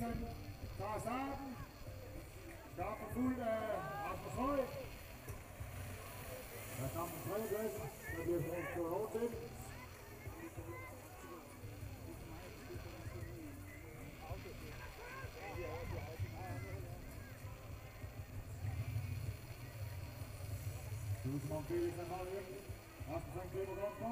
Wilson, Tarzan, start forfulgt af Rasmus Høj. Der kom en tredje plads, der bliver fået lov til. Det er som om Felix er meget væk. Rasmus han klipper godt på.